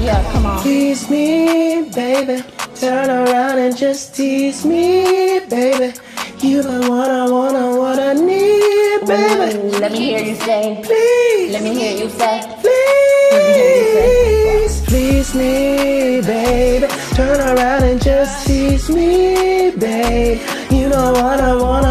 Yeah, come on. Tease me, baby. Turn around and just tease me, baby. You the one I wanna, what I need, baby. Ooh, let me hear you say. Please, Let me hear you say. please, please me, baby. Turn around and just tease me, babe. You know what I wanna,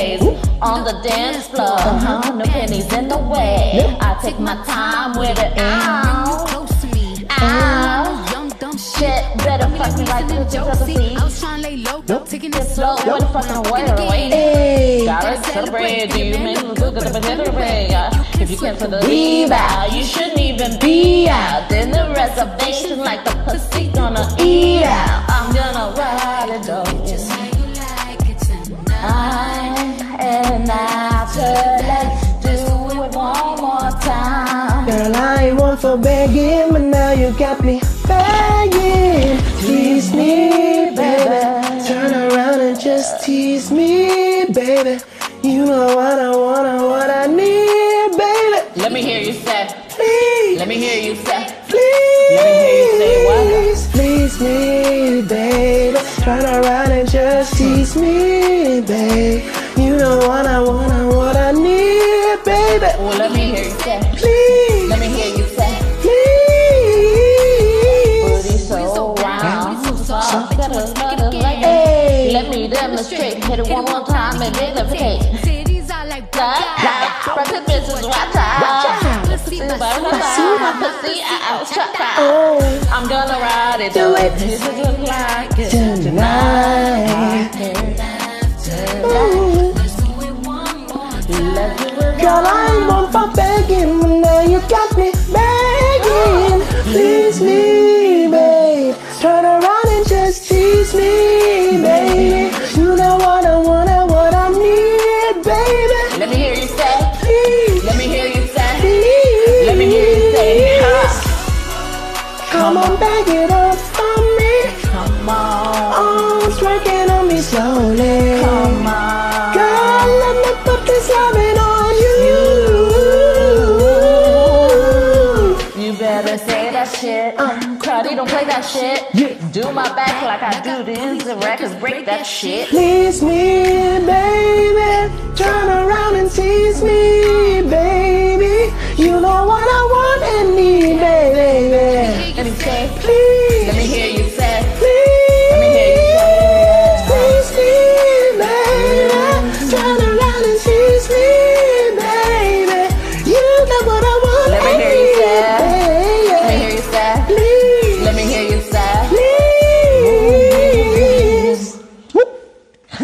On the dance floor. Uh-huh, no pennies in the way. I take my time with it. Ow, ow. Shit, better fuck me like pictures of the sea. Get slow, what the fucking way, wait. Hey. Gotta celebrate. Do you make me look at the potato way? If you can't put the leave out, you shouldn't even be out. Then the reservation like the pussy gonna eat out. I'm gonna ride it though. I One begging, but now you got me begging. Tease me, baby. Turn around and just tease me, baby. You know what I wanna, what I need, baby. Let me hear you say. Please, Let me hear you say. please, Let me hear you say what? please me, baby. Turn around and just tease me, babe. You know what I wanna, Hit it one more time and then levitate. Practice bitches, watch out. Pussy, pussy, out, shut out. Oh, I'm gonna ride it. It. This is just like it. tonight. Ooh. Let's do Girl, I ain't one for begging, now you got me begging. Please me, Come on, back it up for me. Come on, Arms working on me slowly. come on. Girl, let me put this loving on you. You better say that shit. Uh, Cardi, don't play that shit. Yeah. Do my back like I do the instant records. Break that shit. Please me, baby.